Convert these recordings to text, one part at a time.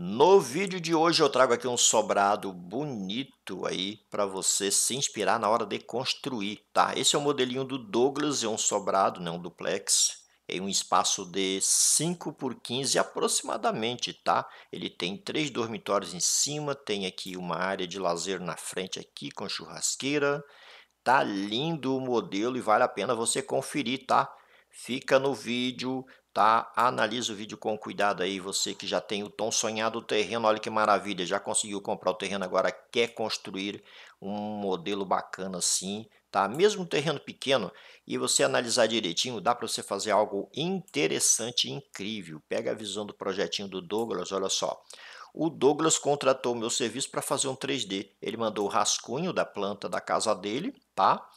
No vídeo de hoje eu trago aqui um sobrado bonito aí para você se inspirar na hora de construir, tá? Esse é o modelinho do Douglas, é um sobrado, né, um duplex, em um espaço de 5 por 15 aproximadamente, tá? Ele tem três dormitórios em cima, tem aqui uma área de lazer na frente aqui com churrasqueira. Tá lindo o modelo e vale a pena você conferir, tá? Fica no vídeo, tá? Analisa o vídeo com cuidado aí, você que já tem o tão sonhado terreno, olha que maravilha, já conseguiu comprar o terreno, agora quer construir um modelo bacana assim, tá? Mesmo terreno pequeno, e você analisar direitinho, dá para você fazer algo interessante e incrível. Pega a visão do projetinho do Douglas, olha só. O Douglas contratou o meu serviço para fazer um 3D. Ele mandou o rascunho da planta da casa dele, tá?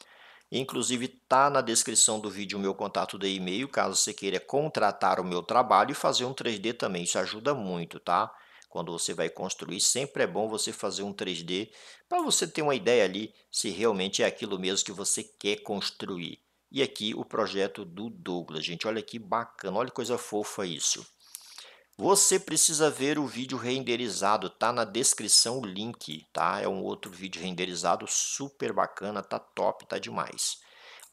Inclusive, tá na descrição do vídeo o meu contato de e-mail, caso você queira contratar o meu trabalho e fazer um 3D também. Isso ajuda muito, tá? Quando você vai construir, sempre é bom você fazer um 3D para você ter uma ideia ali se realmente é aquilo mesmo que você quer construir. E aqui o projeto do Douglas, gente. Olha que bacana, olha que coisa fofa isso. Você precisa ver o vídeo renderizado, tá na descrição o link, tá? É um outro vídeo renderizado super bacana, tá top, tá demais.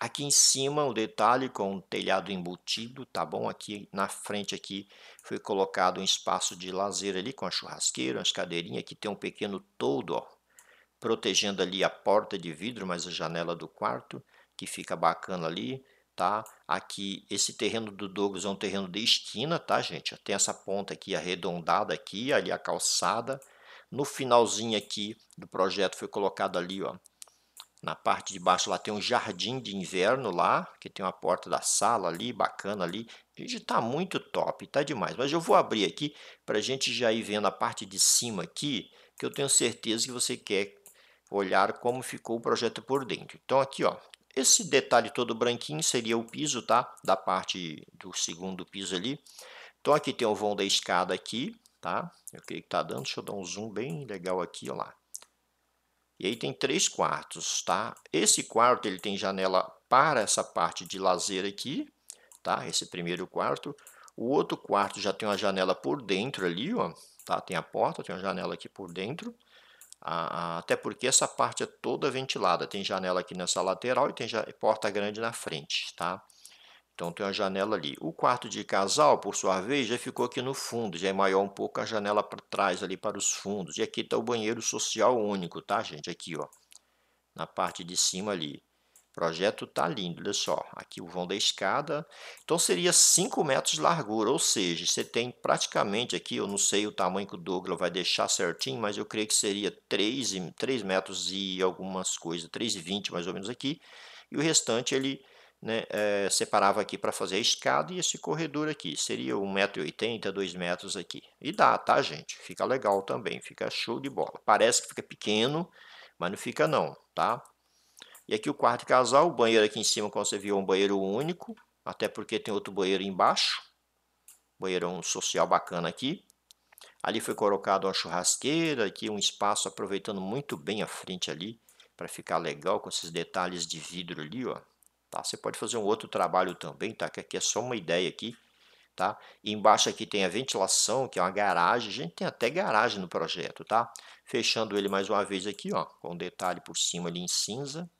Aqui em cima o um detalhe com um telhado embutido, tá bom? Aqui na frente aqui foi colocado um espaço de lazer ali com a churrasqueira, as cadeirinhas. Aqui tem um pequeno todo, ó, protegendo ali a porta de vidro, mas a janela do quarto, que fica bacana ali tá? Aqui, esse terreno do Douglas é um terreno de esquina, tá, gente? Tem essa ponta aqui arredondada aqui, ali a calçada. No finalzinho aqui do projeto foi colocado ali, ó, na parte de baixo lá tem um jardim de inverno lá, que tem uma porta da sala ali, bacana ali. Gente, tá muito top, tá demais. Mas eu vou abrir aqui para a gente já ir vendo a parte de cima aqui, que eu tenho certeza que você quer olhar como ficou o projeto por dentro. Então aqui, ó, esse detalhe todo branquinho seria o piso, tá? Da parte do segundo piso ali. Então aqui tem o vão da escada aqui, tá? Eu creio que tá dando, deixa eu dar um zoom bem legal aqui, ó lá. E aí tem três quartos, tá? Esse quarto ele tem janela para essa parte de lazer aqui, tá? Esse primeiro quarto. O outro quarto já tem uma janela por dentro ali, ó, tá? Tem a porta, tem uma janela aqui por dentro até porque essa parte é toda ventilada, tem janela aqui nessa lateral e tem porta grande na frente, tá? Então tem uma janela ali. O quarto de casal, por sua vez, já ficou aqui no fundo, já é maior um pouco a janela para trás ali para os fundos. E aqui está o banheiro social único, tá, gente? Aqui, ó, na parte de cima ali projeto tá lindo, olha só. Aqui o vão da escada. Então seria 5 metros de largura, ou seja, você tem praticamente aqui, eu não sei o tamanho que o Douglas vai deixar certinho, mas eu creio que seria 3, 3 metros e algumas coisas, 3,20 mais ou menos aqui. E o restante ele né, é, separava aqui para fazer a escada e esse corredor aqui. Seria 1,80m, 2 metros aqui. E dá, tá, gente? Fica legal também, fica show de bola. Parece que fica pequeno, mas não fica não, tá? E aqui o quarto casal, o banheiro aqui em cima, como você viu, é um banheiro único, até porque tem outro banheiro embaixo. Banheirão social bacana aqui. Ali foi colocado uma churrasqueira, aqui um espaço aproveitando muito bem a frente ali, para ficar legal com esses detalhes de vidro ali, ó. Tá? Você pode fazer um outro trabalho também, tá? Que aqui é só uma ideia aqui, tá? E embaixo aqui tem a ventilação, que é uma garagem. A gente tem até garagem no projeto, tá? Fechando ele mais uma vez aqui, ó, com um detalhe por cima ali em cinza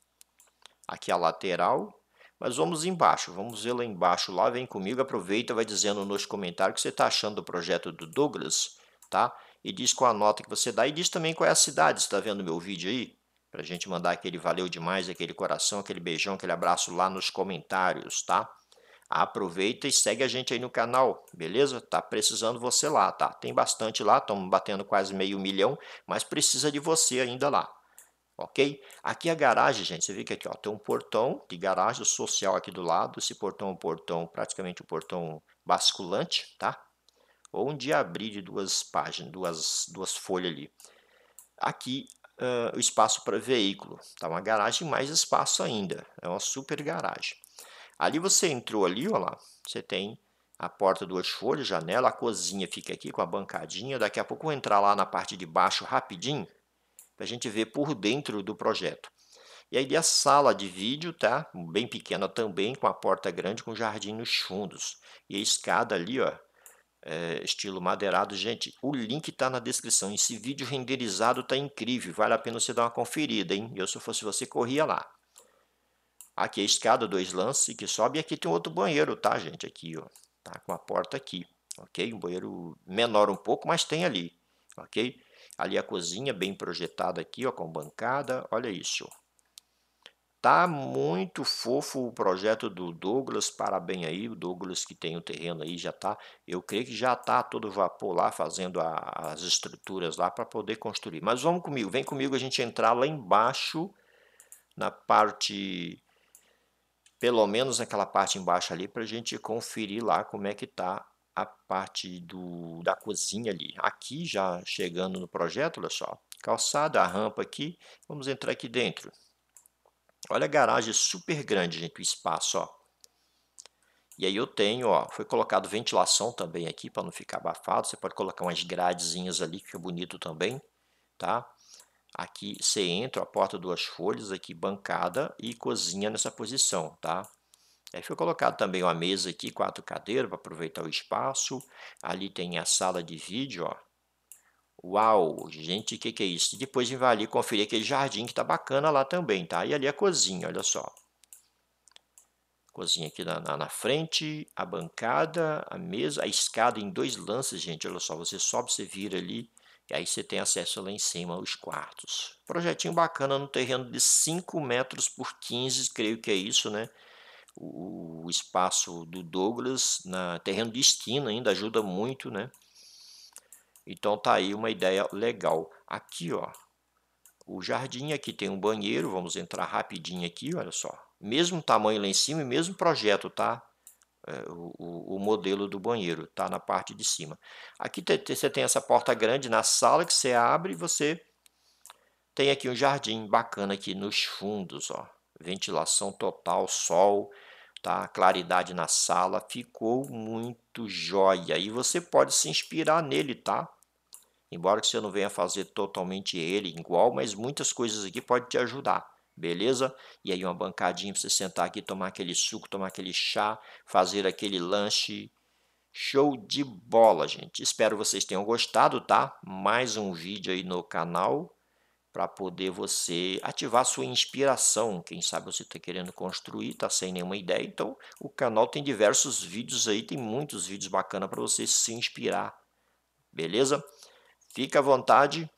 aqui a lateral, mas vamos embaixo, vamos ver lá embaixo, lá vem comigo, aproveita, vai dizendo nos comentários que você está achando do projeto do Douglas, tá? E diz qual a nota que você dá e diz também qual é a cidade, está vendo meu vídeo aí? Para a gente mandar aquele valeu demais, aquele coração, aquele beijão, aquele abraço lá nos comentários, tá? Aproveita e segue a gente aí no canal, beleza? Tá precisando você lá, tá? Tem bastante lá, estamos batendo quase meio milhão, mas precisa de você ainda lá, ok? Aqui a garagem, gente, você vê que aqui ó, tem um portão de garagem social aqui do lado. Esse portão é um portão, praticamente um portão basculante, tá? Ou um de abrir de duas páginas, duas, duas folhas ali. Aqui uh, o espaço para veículo, tá? Uma garagem mais espaço ainda, é uma super garagem. Ali você entrou ali, ó lá, você tem a porta duas folhas, janela, a cozinha fica aqui com a bancadinha. Daqui a pouco eu vou entrar lá na parte de baixo rapidinho para a gente ver por dentro do projeto. E aí a sala de vídeo, tá? Bem pequena também, com a porta grande, com jardim nos fundos. E a escada ali, ó, é, estilo madeirado. Gente, o link está na descrição. Esse vídeo renderizado está incrível, vale a pena você dar uma conferida, hein? Eu, se fosse você, corria lá. Aqui a escada, dois lances que sobe. E aqui tem outro banheiro, tá, gente? Aqui, ó. Tá com a porta aqui, ok? Um banheiro menor um pouco, mas tem ali, ok? Ali a cozinha bem projetada aqui, ó, com bancada. Olha isso, Tá muito fofo o projeto do Douglas, parabéns aí, o Douglas que tem o terreno aí já tá, eu creio que já tá todo vapor lá fazendo a, as estruturas lá para poder construir. Mas vamos comigo, vem comigo a gente entrar lá embaixo na parte pelo menos naquela parte embaixo ali para a gente conferir lá como é que tá a parte do, da cozinha ali. Aqui já chegando no projeto, olha só, calçada, a rampa aqui, vamos entrar aqui dentro. Olha a garagem super grande, gente, o espaço, ó. E aí eu tenho, ó, foi colocado ventilação também aqui para não ficar abafado. Você pode colocar umas gradezinhas ali, que fica bonito também, tá? Aqui você entra, a porta duas folhas, aqui bancada e cozinha nessa posição, tá? Aí foi colocado também uma mesa aqui, quatro cadeiras para aproveitar o espaço. Ali tem a sala de vídeo, ó. Uau, gente, o que, que é isso? Depois a gente vai ali conferir aquele jardim que tá bacana lá também, tá? E ali a cozinha, olha só. Cozinha aqui na, na, na, frente, a bancada, a mesa, a escada em dois lances, gente. Olha só, você sobe, você vira ali, e aí você tem acesso lá em cima aos quartos. Projetinho bacana no terreno de 5 metros por 15, creio que é isso, né? O, o espaço do Douglas, na terreno de esquina ainda ajuda muito, né? Então tá aí uma ideia legal. Aqui, ó, o jardim aqui tem um banheiro, vamos entrar rapidinho aqui, olha só. Mesmo tamanho lá em cima e mesmo projeto, tá? É, o, o, modelo do banheiro, tá na parte de cima. Aqui você tem essa porta grande na sala que você abre e você tem aqui um jardim bacana aqui nos fundos, ó. Ventilação total, sol, tá? Claridade na sala, ficou muito jóia. E você pode se inspirar nele, tá? Embora você não venha fazer totalmente ele igual, mas muitas coisas aqui podem te ajudar, beleza? E aí uma bancadinha para você sentar aqui, tomar aquele suco, tomar aquele chá, fazer aquele lanche. Show de bola, gente. Espero vocês tenham gostado, tá? Mais um vídeo aí no canal para poder você ativar sua inspiração. Quem sabe você está querendo construir, está sem nenhuma ideia. Então, o canal tem diversos vídeos aí, tem muitos vídeos bacanas para você se inspirar. Beleza? Fica à vontade,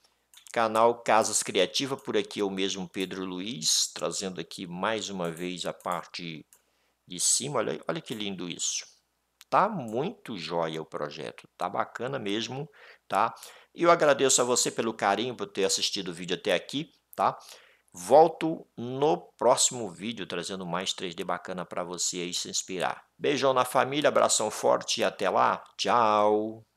canal Casas Criativa, por aqui eu mesmo, Pedro Luiz, trazendo aqui mais uma vez a parte de cima, olha, olha que lindo isso. Tá muito jóia o projeto, tá bacana mesmo, tá? E eu agradeço a você pelo carinho, por ter assistido o vídeo até aqui, tá? Volto no próximo vídeo trazendo mais 3D bacana para você aí se inspirar. Beijão na família, abração forte e até lá. Tchau!